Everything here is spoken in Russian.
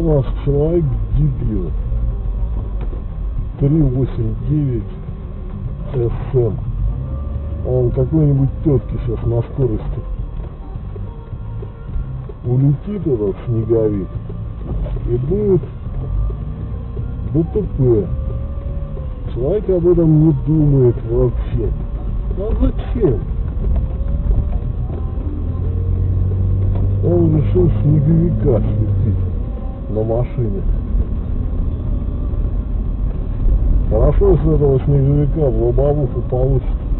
у нас человек дебил. 389 СМ. Он какой-нибудь тетки сейчас на скорости улетит этот снеговик и будет ДТП. Человек об этом не думает вообще. А зачем? Он решил снеговика светить на машине. Хорошо, если этого снеговика в лобовуху получится.